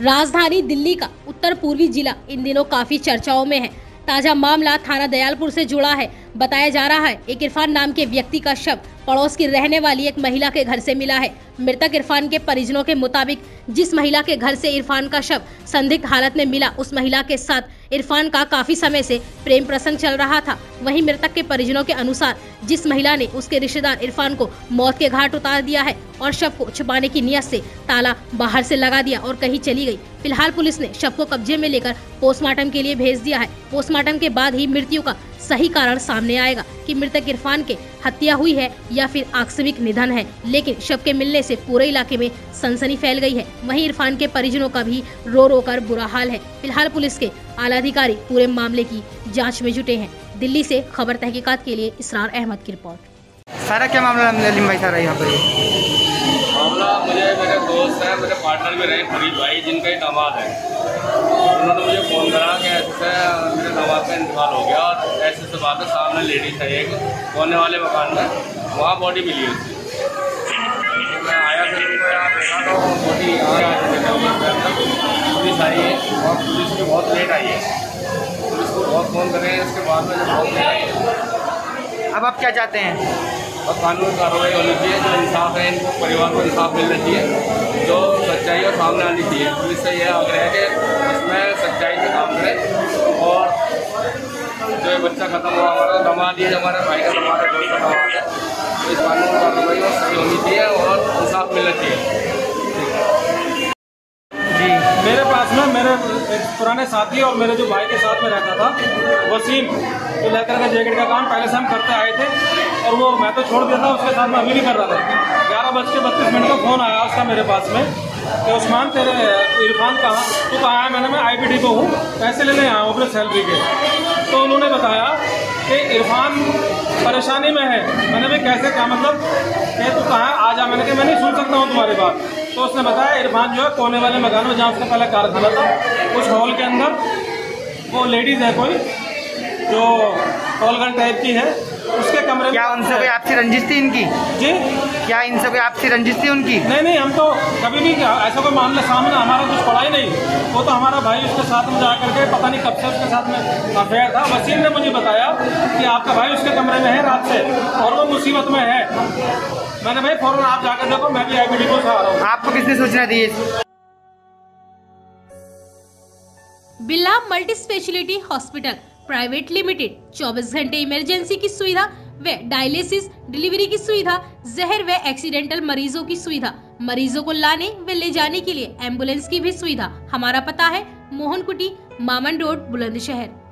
राजधानी दिल्ली का उत्तर पूर्वी जिला। इन दिनों काफ़ी चर्चाओं में है। ताज़ा मामला थाना दयालपुर से जुड़ा है। बताया जा रहा है, एक इरफान नाम के व्यक्ति का शव पड़ोस की रहने वाली एक महिला के घर से मिला है। मृतक इरफान के परिजनों के मुताबिक, जिस महिला के घर से इरफान का शव संदिग्ध हालत में मिला, उस महिला के साथ इरफान का काफ़ी समय से प्रेम प्रसंग चल रहा था। वहीं मृतक के परिजनों के अनुसार, जिस महिला ने उसके रिश्तेदार इरफान को मौत के घाट उतार दिया है और शव को छुपाने की नियत से ताला बाहर से लगा दिया और कहीं चली गई। फ़िलहाल पुलिस ने शव को कब्जे में लेकर पोस्टमार्टम के लिए भेज दिया है। पोस्टमार्टम के बाद ही मृत्यु का सही कारण सामने आएगा कि मृतक इरफान के हत्या हुई है या फिर आकस्मिक निधन है। लेकिन शव के मिलने से पूरे इलाके में सनसनी फैल गई है। वहीं इरफान के परिजनों का भी रो रो कर बुरा हाल है। फ़िलहाल पुलिस के आला अधिकारी पूरे मामले की जाँच में जुटे हैं। दिल्ली से खबर तहकीकात के लिए इसरार अहमद की रिपोर्ट। सारा क्या मामला सारा यहाँ पर? मुझे मेरे दोस्त हैं, मेरे पार्टनर भी रहे फरीद भाई, जिनका ही दामाद है। उन्होंने मुझे फ़ोन करा कि ऐसे मेरे दामाद का इंतकाल हो गया और ऐसे से बात है सामने लेडीज़ है एक कोने वाले मकान में, वहाँ बॉडी मिली उसकी तो मैं आया फिर देखा तो बॉडी पुलिस आई है, और पुलिस भी बहुत लेट आई है। पुलिस को बहुत फ़ोन करे इसके बाद में बहुत लेट आई है। अब आप क्या चाहते हैं? और कानून कार्रवाई होनी चाहिए, जो इंसाफ है, इनको परिवार को इंसाफ मिलना चाहिए, जो सच्चाई और सामने आनी चाहिए। पुलिस से यह आग्रह है कि इसमें सच्चाई से काम करें और जो बच्चा खत्म हुआ, हमारा दमा दिए हमारे भाई का हमारा दोस्त खत्म हुआ, इस कानून कार्रवाई सही होनी चाहिए पुराने साथी और मेरे जो भाई के साथ में रहता था, वसीम तो लेकर का जैकेट का काम पहले से हम करते आए थे, और वो मैं तो छोड़ दिया था, उसके साथ में अभी भी कर रहा था। ग्यारह बज के बत्तीस मिनट का फ़ोन आया उसका मेरे पास में, कि उस्मान, तेरे, इरफान कहाँ? तू कहा है मैंने, मैं आई पी को हूँ, पैसे लेने आया हूँ अपने सैलरी के। तो उन्होंने बताया कि इरफान परेशानी में है। मैंने भी कैसे कहा मतलब कि तू कहाँ जा सकता हूँ तुम्हारी बात। तो उसने बताया इरफान जो है कोने वाले मकान में जहाँ उसका पहले कारखाना था उस हॉल के अंदर वो लेडीज़ है कोई जो कॉलगन टाइप की है उसके कमरे क्या उनसे कोई आपसी रंजिश थी इनकी? जी। क्या इनसे कोई आपसी रंजिश थी उनकी? नहीं नहीं हम तो कभी भी ऐसा कोई मामला सामने हमारा कुछ पड़ा ही नहीं। वो तो हमारा भाई उसके साथ में जा करके पता नहीं कब से उसके साथ में अफेयर था। वसीम ने मुझे बताया कि आपका भाई उसके कमरे में है रात से और वो मुसीबत में है। मैंने भाई फ़ौरन आप जाकर देखो मैं भी आई को आ रहा हूँ। आपको किसने सूचना दी है? Birla multi speciality hospital private limited 24 घंटे इमरजेंसी की सुविधा व डायलिसिस डिलीवरी की सुविधा जहर व एक्सीडेंटल मरीजों की सुविधा मरीजों को लाने व ले जाने के लिए एंबुलेंस की भी सुविधा। हमारा पता है मोहन कुटी मामन रोड बुलंदशहर।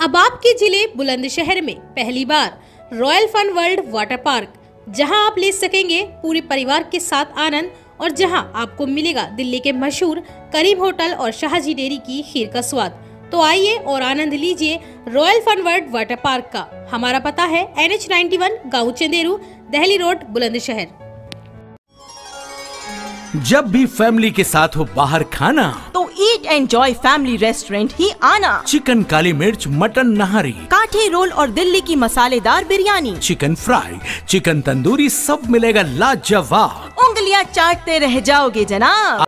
अब आपके ज़िले बुलंदशहर में पहली बार royal fun world water park जहाँ आप ले सकेंगे पूरे परिवार के साथ आनंद और जहाँ आपको मिलेगा दिल्ली के मशहूर करीम होटल और शाहजी डेरी की खीर का स्वाद। तो आइए और आनंद लीजिए royal fun world water park का। हमारा पता है एन एच नाइन्टी वन गाँव चंदेरू दहली रोड बुलंदशहर। जब भी फैमिली के साथ हो बाहर खाना तो ईट एंजॉय फैमिली रेस्टोरेंट ही आना चिकन काली मिर्च मटन नहारी काठे रोल और दिल्ली की मसालेदार biryani chicken fry chicken tandoori सब मिलेगा लाजवाब उंगलियाँ चाटते रह जाओगे जनाब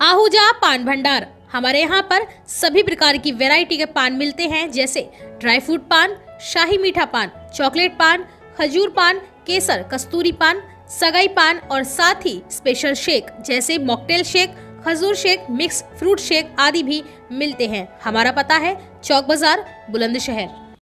आहूजा पान भंडार। हमारे यहाँ पर सभी प्रकार की वैरायटी के पान मिलते हैं जैसे ड्राई फ्रूट पान शाही मीठा पान चॉकलेट पान खजूर पान केसर कस्तूरी पान सगाई पान और साथ ही स्पेशल शेक जैसे मॉकटेल शेक खजूर शेक, मिक्स फ्रूट शेक आदि भी मिलते हैं। हमारा पता है चौक बाज़ार बुलंदशहर।